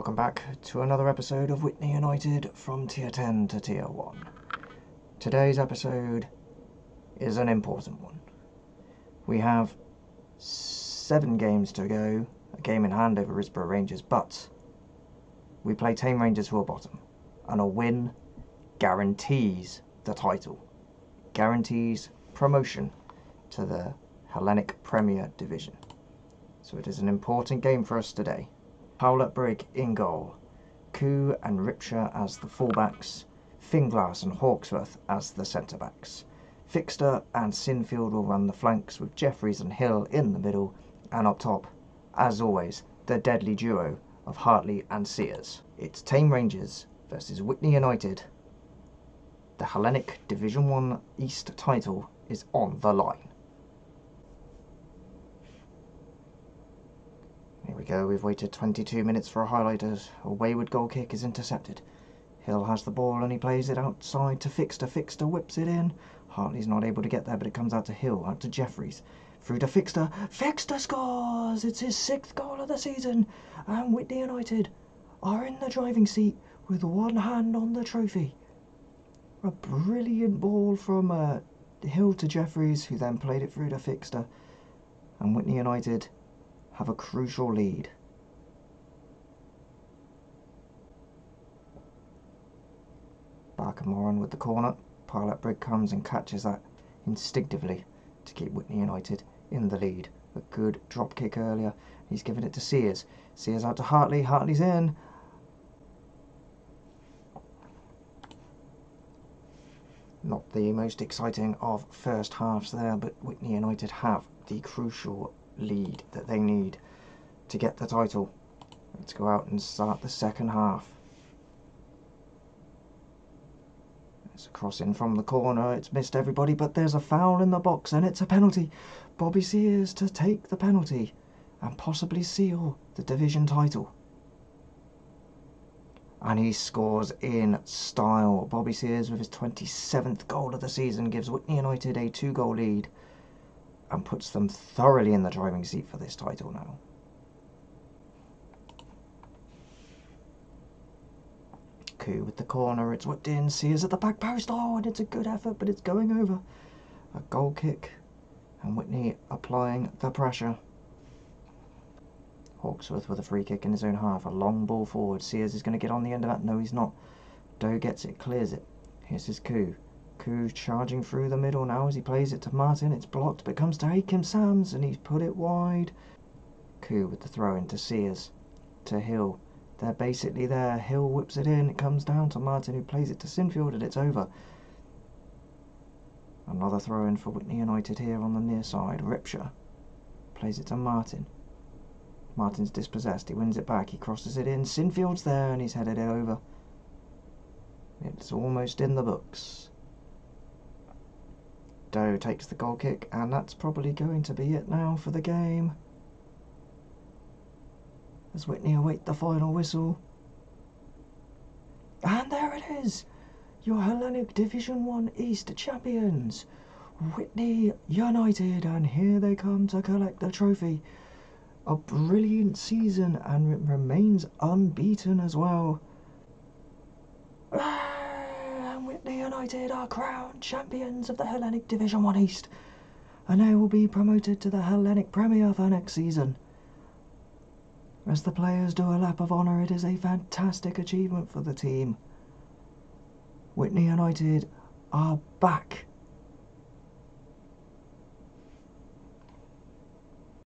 Welcome back to another episode of Witney United from Tier 10 to Tier 1. Today's episode is an important one. We have seven games to go, a game in hand over Risborough Rangers, but we play Thame Rangers who are bottom, and a win guarantees the title, guarantees promotion to the Hellenic Premier Division. So it is an important game for us today. Howlett Brig in goal, Koo and Ripshire as the fullbacks, Finglas and Hawksworth as the centre backs. Fixter and Sinfield will run the flanks with Jeffries and Hill in the middle, and up top, as always, the deadly duo of Hartley and Sears. It's Thame Rangers versus Witney United. The Hellenic Division 1 East title is on the line. Here we go, we've waited 22 minutes for a highlight as a wayward goal kick is intercepted. Hill has the ball and he plays it outside to Fixter. Fixter whips it in. Hartley's not able to get there, but it comes out to Hill, out to Jeffries. Through to Fixter. Fixter scores! It's his sixth goal of the season. And Witney United are in the driving seat with one hand on the trophy. A brilliant ball from uh, Hill to Jeffries, who then played it through to Fixter. And Witney United have a crucial lead. Barker-Moran with the corner. Pilot Brig comes and catches that instinctively to keep Witney United in the lead. A good drop kick earlier. He's given it to Sears. Sears out to Hartley. Hartley's in. Not the most exciting of first halves there, but Witney United have the crucial lead that they need to get the title. Let's go out and start the second half. It's a cross in from the corner. It's missed everybody, but there's a foul in the box and it's a penalty. Bobby Sears to take the penalty and possibly seal the division title. And he scores in style. Bobby Sears with his 27th goal of the season gives Witney United a two goal lead and puts them thoroughly in the driving seat for this title now. Koo with the corner, it's whipped in, Sears at the back post, oh, and it's a good effort, but it's going over. A goal kick, and Witney applying the pressure. Hawksworth with a free kick in his own half, a long ball forward, Sears is going to get on the end of that, no he's not. Doe gets it, clears it, here's his Koo. Koo charging through the middle now as he plays it to Martin. It's blocked, but comes to Akim Sams, and he's put it wide. Koo with the throw in to Sears. To Hill. They're basically there. Hill whips it in. It comes down to Martin, who plays it to Sinfield, and it's over. Another throw in for Witney United here on the near side. Ripshire plays it to Martin. Martin's dispossessed. He wins it back. He crosses it in. Sinfield's there, and he's headed it over. It's almost in the books. Doe takes the goal kick, and that's probably going to be it now for the game. As Witney await the final whistle. And there it is! Your Hellenic Division 1 East champions! Witney United, and here they come to collect the trophy. A brilliant season, and it remains unbeaten as well. Witney United are crowned champions of the Hellenic Division 1 East, and they will be promoted to the Hellenic Premier for next season. As the players do a lap of honour, it is a fantastic achievement for the team. Witney United are back